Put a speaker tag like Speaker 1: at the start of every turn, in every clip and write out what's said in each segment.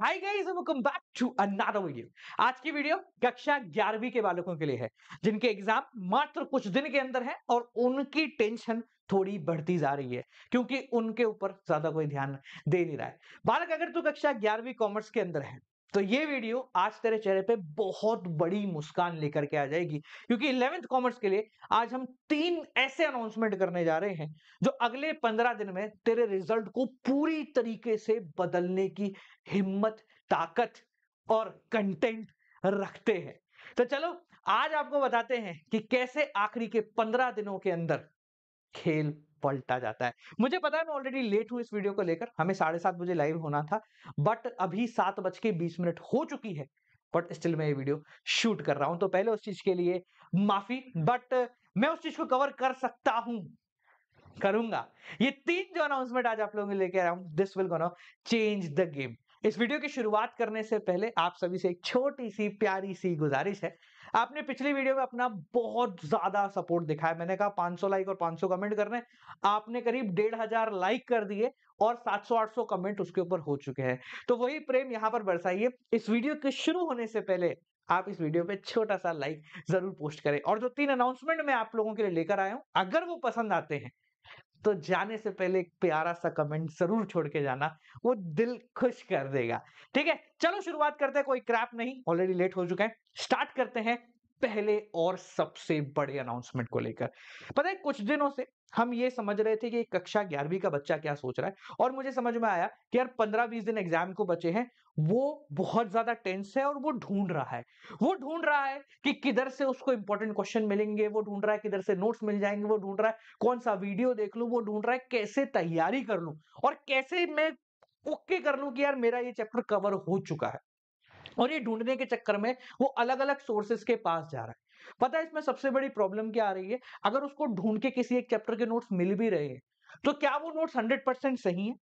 Speaker 1: Hi guys welcome back to another video आज की video कक्षा 11वीं के बालकों के लिए है, जिनके एग्ज़ाम मात्र कुछ दिन के अंदर है और उनकी टेंशन थोड़ी बढ़ती जा रही है, क्योंकि उनके ऊपर ज़्यादा कोई ध्यान दे नहीं रहा है। बालक, अगर तू कक्षा 11वीं कॉमर्स के अंदर है तो ये वीडियो आज तेरे चेहरे पे बहुत बड़ी मुस्कान लेकर के आ जाएगी, क्योंकि इलेवेंथ कॉमर्स के लिए आज हम तीन ऐसे अनाउंसमेंट करने जा रहे हैं, जो अगले पंद्रह दिन में तेरे रिज़ल्ट को पूरी तरीके से बदलने की हिम्मत, ताकत और कंटेंट रखते हैं। तो चलो, आज आपको बताते हैं कि कैसे आखिरी के पंद्रह दिनों के अंदर खेल पलटा जाता है। मुझे पता है मैं ऑलरेडी लेट हूँ इस वीडियो को लेकर, हमें साढ़े सात बजे लाइव होना था बट अभी सात बज के बीस मिनट हो चुकी है बट स्टिल मैं ये वीडियो शूट कर रहा हूँ। तो पहले उस चीज़ के लिए माफ़ी बट मैं उस चीज़ को कवर कर सकता हूँ, करूँगा। ये तीन जो अनाउंसमेंट आज आप लोगों के लेके आया हूँ this will gonna change the game इस वीडियो की शुरुआत करने से पहले आप सभी से एक छोटी सी प्यारी सी गुजारिश है आपने पिछली वीडियो में अपना बहुत ज़्यादा सपोर्ट दिखाया मैंने कहा 500 लाइक और 500 कमेंट करने आपने करीब डेढ़ हज़ार लाइक कर दिए और 700-800 कमेंट उसके ऊपर हो चुके हैं। तो वही प्रेम यहाँ पर बरसाइए। इस वीडियो के शुरू होने से पहले आप इस वीडियो पे छोटा सा लाइक ज़रूर पोस्ट करें। और जो तीन अनाउंसमेंट मैं आप लोगों के लिए लेकर आया हूँ, अगर वो पसंद आते हैं तो जाने से पहले एक प्यारा सा कमेंट ज़रूर छोड़ के जाना, वो दिल खुश कर देगा। ठीक है, चलो शुरुआत करते हैं, कोई क्रैप नहीं ऑलरेडी लेट हो चुका है। स्टार्ट करते हैं। पहले और सबसे बड़े अनाउंसमेंट को लेकर। पता है, कुछ दिनों से हम ये समझ रहे थे कि कक्षा ग्यारहवीं का बच्चा क्या सोच रहा है और मुझे समझ में आया कि यार पंद्रह बीस दिन एग्ज़ाम को बचे हैं, वो बहुत ज़्यादा टेंस है और वो ढूंढ रहा है। वो ढूंढ रहा है कि किधर से उसको इंपॉर्टेंट क्वेश्चन मिलेंगे, वो ढूंढ रहा है किधर से नोट्स मिल जाएँगे, वो ढूंढ रहा है कौन सा वीडियो देख लू, वो ढूंढ रहा है कैसे तैयारी कर लू और कैसे मैं ओके कर लू कि यार मेरा ये चैप्टर कवर हो चुका है। और ये ढूँढने के चक्कर में वो अलग अलग सोर्सेस के पास जा रहा है। पता है, इसमें सबसे बड़ी प्रॉब्लम क्या आ रही है? अगर उसको ढूंढ के किसी एक चैप्टर के नोट्स मिल भी रहे हैं तो क्या वो नोट्स हंड्रेड परसेंट सही है?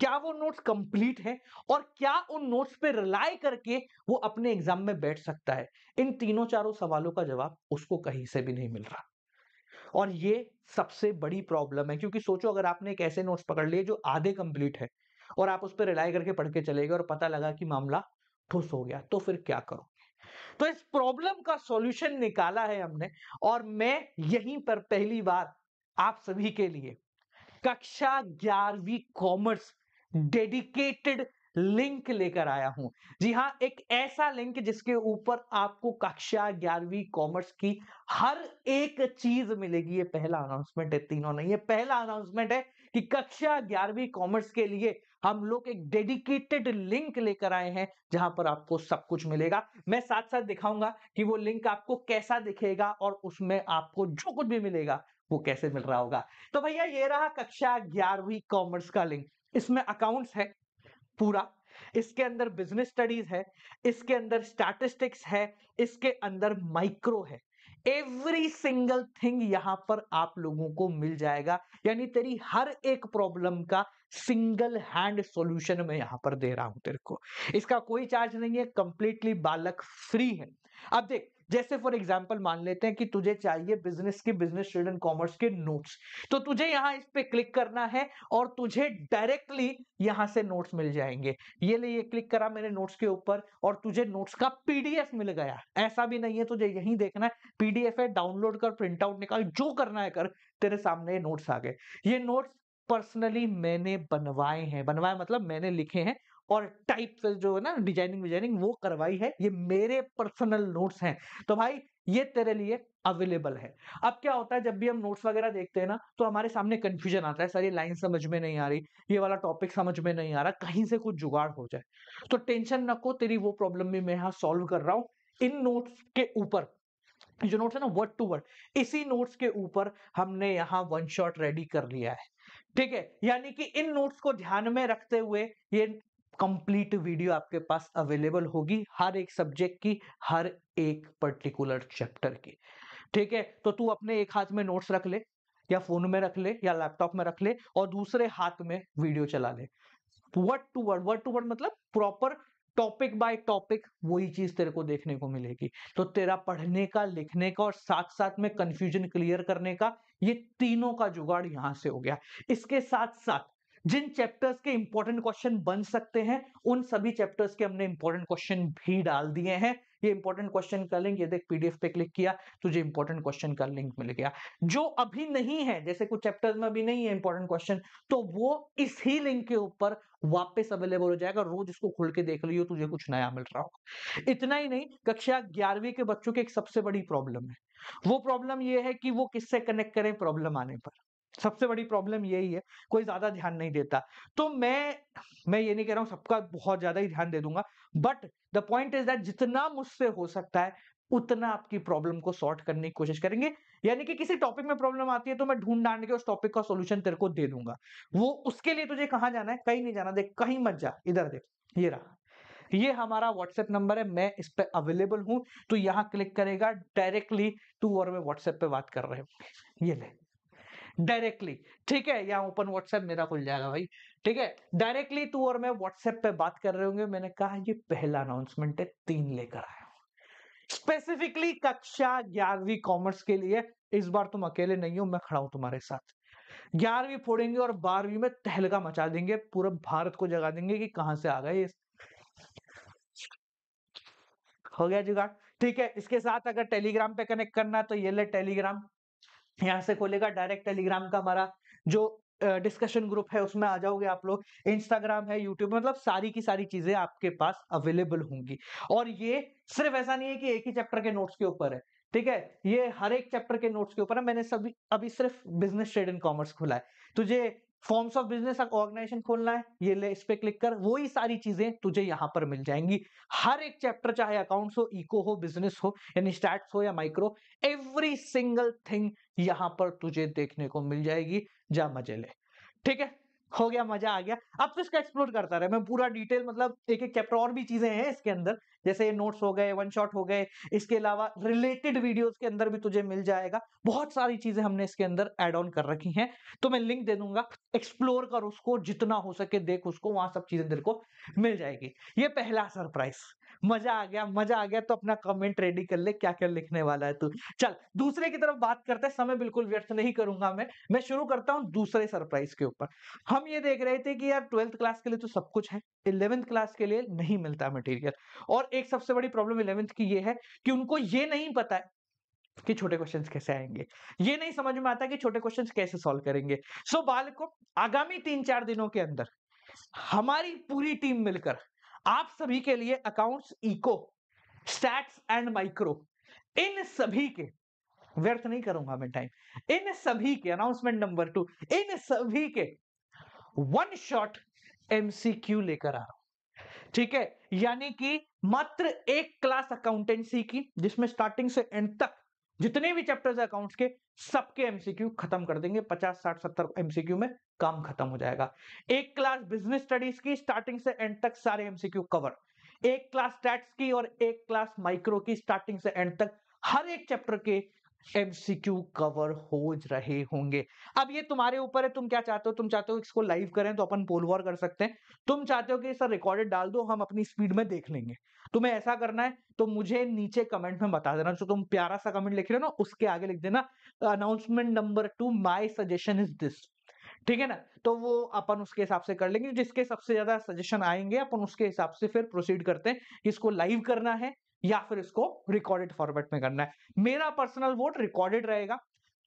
Speaker 1: क्या वो नोट्स कंप्लीट है? और क्या उन नोट्स पे रिलाई करके वो अपने एग्ज़ाम में बैठ सकता है? इन तीनों चारों सवालों का जवाब उसको कहीं से भी नहीं मिल रहा। और ये सबसे बड़ी प्रॉब्लम है, क्योंकि सोचो, अगर आपने एक ऐसे नोट्स पकड़ लिए जो आधे कंप्लीट है और आप उस पर रिलाई करके पढ़ के चले गए और पता लगा कि मामला ठुस हो गया तो फिर क्या करो? तो इस प्रॉब्लम का सॉल्यूशन निकाला है हमने और मैं यहीं पर पहली बार आप सभी के लिए कक्षा ग्यारहवीं कॉमर्स डेडिकेटेड लिंक लेकर आया हूँ। जी हाँ, एक ऐसा लिंक जिसके ऊपर आपको कक्षा ग्यारहवीं कॉमर्स की हर एक चीज़ मिलेगी। ये पहला अनाउंसमेंट है, तीनों नहीं, ये पहला अनाउंसमेंट है कि कक्षा ग्यारहवीं कॉमर्स के लिए हम लोग एक डेडिकेटेड लिंक लेकर आए हैं, जहाँ पर आपको सब कुछ मिलेगा। मैं साथ साथ दिखाऊँगा कि वो लिंक आपको कैसा दिखेगा और उसमें आपको जो कुछ भी मिलेगा, वो कैसे मिल रहा होगा। तो भैया, ये रहा कक्षा ग्यारहवीं कॉमर्स का लिंक इसमें अकाउंट्स है पूरा। इसके अंदर बिज़नेस स्टडीज़ है, इसके अंदर स्टैटिस्टिक्स है, इसके अंदर माइक्रो है। एवरी सिंगल थिंग यहाँ पर आप लोगों को मिल जाएगा। यानी तेरी हर एक प्रॉब्लम का सिंगल हैंड सॉल्यूशन में यहाँ पर दे रहा हूँ तेरे को। इसका कोई चार्ज नहीं है, कंप्लीटली बालक फ्री है। अब देख, जैसे फॉर एग्ज़ाम्पल मान लेते हैं कि तुझे चाहिए बिज़नेस के बिज़नेस स्टूडेंट कॉमर्स के नोट्स तो तुझे यहाँ इस पे क्लिक करना है और तुझे डायरेक्टली यहाँ से नोट्स मिल जाएँगे। ये ले, ये क्लिक करा मेरे नोट्स के ऊपर और तुझे नोट्स का पीडीएफ मिल गया। ऐसा भी नहीं है तुझे यही देखना है। पीडीएफ है डाउनलोड कर प्रिंट आउट निकाल, जो करना है कर, तेरे सामने नोट्स आ गए। ये नोट्स पर्सनली मैंने बनवाए हैं। बनवाए मतलब मैंने लिखे हैं और टाइप से जो है ना, डिज़ाइनिंग डिज़ाइनिंग वो करवाई है। ये मेरे पर्सनल नोट्स हैं। तो भाई, ये तेरे लिए अवेलेबल है। अब क्या होता है, जब भी हम नोट्स वगैरह देखते हैं ना तो हमारे सामने कंफ्यूजन आता है। सर, ये लाइन समझ में नहीं आ रही, ये वाला टॉपिक समझ में नहीं आ रहा, कहीं से कुछ जुगाड़ हो जाए। तो टेंशन नको तेरी वो प्रॉब्लम भी मैं यहाँ सॉल्व कर रहा हूँ। इन नोट्स के ऊपर जो नोट्स है ना वर्ड टू वर्ड इसी नोट्स के ऊपर हमने यहाँ वन शॉट रेडी कर लिया है। ठीक है? यानी कि इन नोट्स को ध्यान में रखते हुए ये कंप्लीट वीडियो आपके पास अवेलेबल होगी हर एक सब्जेक्ट की, हर एक पर्टिकुलर चैप्टर की। ठीक है? तो तू अपने एक हाथ में नोट्स रख ले, या फ़ोन में रख ले, या लैपटॉप में रख ले, और दूसरे हाथ में वीडियो चला ले। Word to word word to word मतलब प्रॉपर टॉपिक बाय टॉपिक वही चीज़ तेरे को देखने को मिलेगी। तो तेरा पढ़ने का, लिखने का और साथ साथ में कंफ्यूजन क्लियर करने का, ये तीनों का जुगाड़ यहाँ से हो गया। इसके साथ साथ जिन चैप्टर्स के इंपॉर्टेंट क्वेश्चन बन सकते हैं, उन सभी चैप्टर्स के हमने इंपॉर्टेंट क्वेश्चन भी डाल दिए हैं। ये इंपॉर्टेंट क्वेश्चन का लिंक ये देख पीडीएफ पे क्लिक किया, तुझे इंपॉर्टेंट क्वेश्चन का लिंक मिल गया। जो अभी नहीं है, जैसे कुछ चैप्टर्स में अभी नहीं है इंपॉर्टेंट क्वेश्चन तो वो इस लिंक के ऊपर वापस अवेलेबल हो जाएगा। रोज इसको खोल के देख लियो तुझे कुछ नया मिल रहा होगा। इतना ही नहीं, कक्षा ग्यारहवीं के बच्चों की एक सबसे बड़ी प्रॉब्लम है। वो प्रॉब्लम ये है कि वो किससे कनेक्ट करें प्रॉब्लम आने पर। सबसे बड़ी प्रॉब्लम यही है, कोई ज़्यादा ध्यान नहीं देता। तो मैं मैं ये नहीं कह रहा हूँ सबका बहुत ज़्यादा ही ध्यान दे दूँगा but the point is that जितना मुझसे हो सकता है, उतना आपकी प्रॉब्लम को सॉर्ट करने की कोशिश करेंगे। यानी कि किसी टॉपिक में प्रॉब्लम आती है तो मैं ढूंढ डांड के उस टॉपिक का सॉल्यूशन तेरे को दे दूँगा। वो उसके लिए तुझे कहाँ जाना है? कहीं नहीं जाना। देख, कहीं मत जा। इधर देख, ये रहा। ये हमारा व्हाट्सएप नंबर है, मैं इस पर अवेलेबल हूँ तो यहाँ क्लिक करेगा डायरेक्टली तू और मैं व्हाट्सएप पे बात कर रहे हो ये ले। डायरेक्टली, ठीक है? यहाँ ओपन व्हाट्सएप मेरा खुल जाएगा भाई। ठीक है? डायरेक्टली तू और मैं व्हाट्सएप पे बात कर रहे होंगे। मैंने कहा, ये पहला अनाउंसमेंट है, तीन लेकर आया स्पेसिफिकली कक्षा ग्यारहवीं कॉमर्स के लिए, इस बार तुम अकेले नहीं हो, मैं खड़ा हूँ तुम्हारे साथ। ग्यारहवीं फोड़ेंगे और बारहवीं में तहलका मचा देंगे, पूरे भारत को जगा देंगे कि कहाँ से आ गए हो गया जुगाड़। ठीक है? इसके साथ अगर टेलीग्राम पे कनेक्ट करना है तो ये ले टेलीग्राम यहाँ से खोलेगा डायरेक्ट टेलीग्राम का हमारा जो डिस्कशन ग्रुप है उसमें आ जाओगे आप लोग। इंस्टाग्राम है, यूट्यूब मतलब सारी की सारी चीज़ें आपके पास अवेलेबल होंगी। और ये सिर्फ़ ऐसा नहीं है कि एक ही चैप्टर के नोट्स के ऊपर है, ठीक है? ये हर एक चैप्टर के नोट्स के ऊपर है। मैंने सभी, अभी सिर्फ़ बिज़नेस, ट्रेड एंड कॉमर्स खोला है। तुझे फॉर्म्स ऑफ़ बिज़नेस ऑर्गेनाइजेशन खोलना है, ये ले, इस पे क्लिक कर वो ही सारी चीज़ें तुझे यहाँ पर मिल जाएँगी। हर एक चैप्टर, चाहे अकाउंट्स हो इको हो बिज़नेस हो, यानी स्टैट्स हो या माइक्रो एवरी सिंगल थिंग यहाँ पर तुझे देखने को मिल जाएगी, जा मज़े ले। ठीक है? हो गया, मज़ा आ गया। अब तो इसका एक्सप्लोर करता रहे। मैं पूरा डिटेल मतलब एक एक चैप्टर और भी चीज़ें हैं इसके अंदर। जैसे नोट्स हो गए वन शॉट हो गए, इसके अलावा रिलेटेड वीडियोस के अंदर भी तुझे मिल जाएगा। बहुत सारी चीज़ें हमने इसके अंदर एड ऑन कर रखी हैं। तो मैं लिंक दे दूँगा। एक्सप्लोर कर उसको, जितना हो सके देख उसको, वहाँ सब चीज़ें तेरे को मिल जाएगी। ये पहला सरप्राइज़ मज़ा आ गया मज़ा आ गया तो अपना कमेंट रेडी कर ले क्या क्या लिखने वाला है तू। चल दूसरे की तरफ़ बात करते समय बिल्कुल व्यर्थ नहीं करूँगा मैं। मैं शुरू करता हूँ दूसरे सरप्राइज़ के ऊपर। हम ये देख रहे थे कि यार ट्वेल्थ क्लास के लिए तो सब कुछ है इलेवेंथ क्लास के लिए नहीं मिलता मटेरियल और एक सबसे बड़ी प्रॉब्लम इलेवेंथ की ये है कि उनको ये नहीं पता है कि छोटे क्वेश्चंस कैसे आएँगे। ये नहीं समझ में आता कि छोटे क्वेश्चंस कैसे सॉल्व करेंगे। सो so, बालकों आगामी तीन चार दिनों के अंदर हमारी पूरी टीम मिलकर आप सभी के लिए accounts eco stats and micro इन सभी के, व्यर्थ नहीं करूँगा मैं टाइम इन सभी के अनाउंसमेंट नंबर टू इन सभी के वन शॉट एमसीक्यू लेकर आ रहा हूँ। ठीक है? यानी कि मात्र एक क्लास अकाउंटेंसी की, जिसमें स्टार्टिंग से एंड तक जितने भी चैप्टर्स अकाउंट्स के, सबके एमसीक्यू खत्म कर देंगे। 50 60 70 एमसीक्यू में काम खत्म हो जाएगा। एक क्लास बिज़नेस स्टडीज़ की स्टार्टिंग से एंड तक सारे एमसीक्यू कवर एक क्लास स्टैट्स की और एक क्लास माइक्रो की स्टार्टिंग से एंड तक हर एक चैप्टर के एमसीक्यू कवर हो रहे होंगे। अब ये तुम्हारे ऊपर है, तुम क्या चाहते हो? तुम चाहते हो इसको लाइव करें तो अपन पोल वॉर कर सकते हैं। तुम चाहते हो कि सर रिकॉर्डेड डाल दो, हम अपनी स्पीड में देख लेंगे। तुम्हें ऐसा करना है तो मुझे नीचे कमेंट में बता देना। जो तुम प्यारा सा कमेंट लिख रहे हो ना, उसके आगे लिख देना announcement number two my suggestion is this ठीक है ना? तो वो अपन उसके हिसाब से कर लेंगे। जिसके सबसे ज़्यादा सजेशन आएँगे, अपन उसके हिसाब से फिर प्रोसीड करते हैं इसको लाइव करना है। या फिर इसको रिकॉर्डेड फॉर्मेट में करना है। मेरा पर्सनल वोट रिकॉर्डेड रहेगा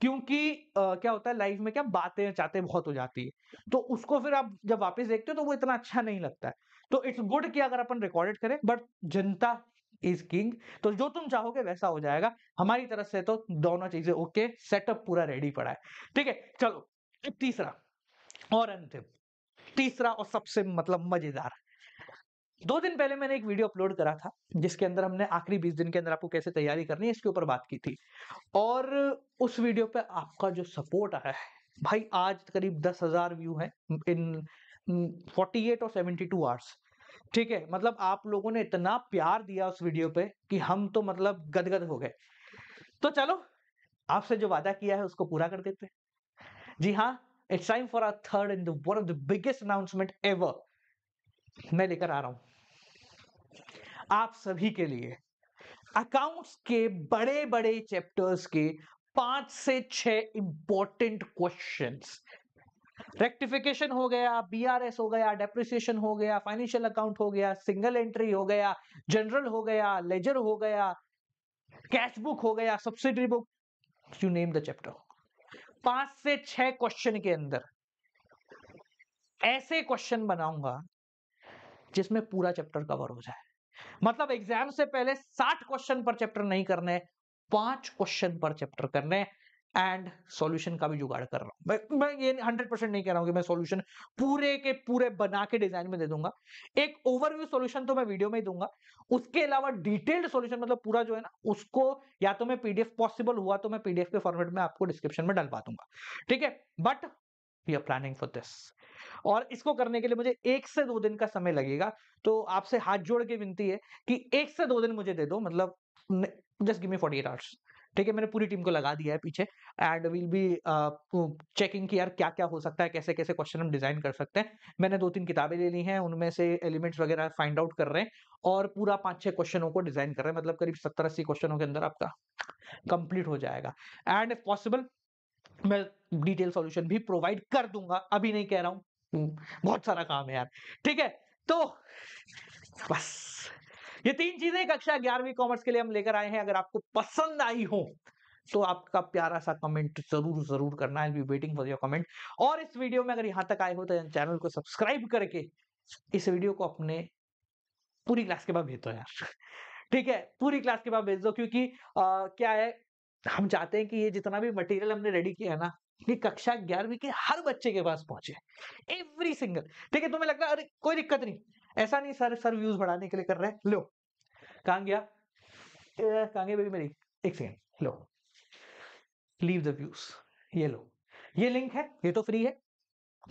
Speaker 1: क्योंकि आ, क्या होता है लाइव में क्या बातें चाहते बहुत हो जाती है। तो उसको फिर आप जब वापस देखते हो तो वो इतना अच्छा नहीं लगता है। तो इट्स गुड कि अगर अपन रिकॉर्डेड करें बट जनता इज़ किंग तो जो तुम चाहोगे वैसा हो जाएगा। हमारी तरफ़ से तो दोनों चीज़ें ओके सेटअप पूरा रेडी पड़ा है। ठीक है चलो तीसरा और अंतिम तीसरा और सबसे मतलब मज़ेदार। दो दिन पहले मैंने एक वीडियो अपलोड करा था, जिसके अंदर हमने आखिरी बीस दिन के अंदर आपको कैसे तैयारी करनी है, इसके ऊपर बात की थी। और उस वीडियो पे आपका जो सपोर्ट आया है, भाई आज करीब दस हज़ार व्यू है इन फोर्टी एट और सेवेंटी टू आवर्स। ठीक है मतलब आप लोगों ने इतना प्यार दिया उस वीडियो पे कि हम तो मतलब गदगद हो गए। तो चलो, आपसे जो वादा किया है उसको पूरा कर देते जी हाँ it's time for a third in one of the biggest announcement ever मैं लेकर आ रहा हूँ। आप सभी के लिए अकाउंट्स के बड़े बड़े चैप्टर्स के पाँच से छह इंपॉर्टेंट क्वेश्चंस रेक्टिफिकेशन हो गया बीआरएस हो गया डेप्रिसिएशन हो गया फाइनेंशियल अकाउंट हो गया सिंगल एंट्री हो गया जनरल हो गया लेजर हो गया कैश बुक हो गया subsidiary book you name the chapter पाँच से छह क्वेश्चन के अंदर, ऐसे क्वेश्चन बनाऊँगा, जिसमें पूरा चैप्टर कवर हो जाए। मतलब एग्ज़ाम से पहले साठ क्वेश्चन पर चैप्टर नहीं करने पाँच क्वेश्चन पर चैप्टर करने एंड सॉल्यूशन का भी जुगाड़ कर रहा हूँ। मैं, मैं ये हंड्रेड परसेंट नहीं कह रहा हूँ कि मैं सॉल्यूशन पूरे के पूरे बना के डिज़ाइन में दे दूँगा। एक ओवरव्यू सॉल्यूशन तो मैं वीडियो में ही दूँगा। उसके अलावा डिटेल्ड सॉल्यूशन मतलब पूरा जो है ना उसको या तो मैं पीडीएफ पॉसिबल हुआ तो मैं पीडीएफ के फॉर्मेट में आपको डिस्क्रिप्शन में डलवा दूँगा। ठीक है? But we are planning for this और इसको करने के लिए मुझे एक से दो दिन का समय लगेगा तो आपसे हाथ जोड़ के विनती है कि एक से दो दिन मुझे दे दो मतलब just give me forty eight hours ठीक है, मैंने पूरी टीम को लगा दिया है पीछे एंड विल बी चेकिंग कि यार क्या क्या हो सकता है कैसे कैसे क्वेश्चन हम डिज़ाइन कर सकते हैं। मैंने दो तीन किताबें ले ली हैं, उनमें से एलिमेंट्स वगैरह फाइंड आउट कर रहे हैं और पूरा पाँच छह क्वेश्चनों को डिज़ाइन कर रहे हैं मतलब करीब सत्तर अस्सी क्वेश्चनों के अंदर आपका कंप्लीट हो जाएगा। एंड इफ़ पॉसिबल मैं डिटेल सॉल्यूशन भी प्रोवाइड कर दूँगा। अभी नहीं कह रहा हूँ। हम्म, बहुत सारा काम है यार। ठीक है तो बस। ये तीन चीज़ें कक्षा ग्यारहवीं कॉमर्स के लिए हम लेकर आए हैं। अगर आपको पसंद आई हो तो आपका प्यारा सा कमेंट ज़रूर ज़रूर करना। है वेटिंग फॉर योर कमेंट और इस वीडियो में अगर यहाँ तक आए हो तो चैनल को सब्सक्राइब करके इस वीडियो को अपने पूरी क्लास के बाद भेज दो यार। ठीक है पूरी क्लास के बाद भेज दो क्योंकि आ, क्या है हम चाहते हैं कि ये जितना भी मटेरियल हमने रेडी किया है ना, ये कक्षा ग्यारहवीं के हर बच्चे के पास पहुँचे। एवरी सिंगल ठीक है तुम्हें लगता है, अरे, कोई दिक्कत नहीं। ऐसा नहीं, सर सर व्यूज़ बढ़ाने के लिए कर रहे हैं। लो। कहा गया? कहा गया बेबी मेरी? एक सेकेंड लो। लीव द व्यूज़ ये लो। ये लिंक है, ये तो फ्री है।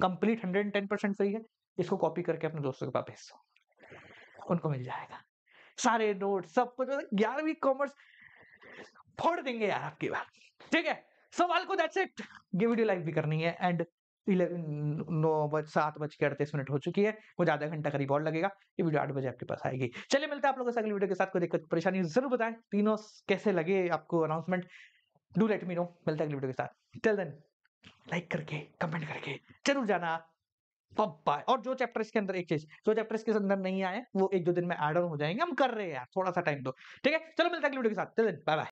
Speaker 1: Complete hundred ten percent free है। इसको कॉपी करके अपने दोस्तों के पास भेज दो। उनको मिल जाएगा। सारे नोट सब कुछ, ग्यारहवीं कॉमर्स फोड़ देंगे यार आपकी बात ठीक है? सवाल को दैट्स इट ये वीडियो लाइव भी करनी है एंड नौ बज, सात बज के अड़तीस मिनट हो चुकी है। मुझे आधा घंटा करीब और लगेगा। ये वीडियो आठ बजे आपके पास आएगी। चलिए, मिलते हैं आप लोगों से अगली वीडियो के साथ। कोई दिक्कत, परेशानी, ज़रूर बताएँ। तीनों कैसे लगे आपको announcement do let me know मिलता है अगली वीडियो के साथ। टिल देन लाइक करके कमेंट करके ज़रूर जाना। बाय और जो चैप्टर इसके अंदर एक चीज़, जो चैप्टर इसके अंदर नहीं आए, वो एक दो दिन में एड ऑन हो जाएँगे। हम कर रहे हैं यार, थोड़ा सा टाइम दो। ठीक है? चलो, मिलता है अगली वीडियो के साथ। Bye bye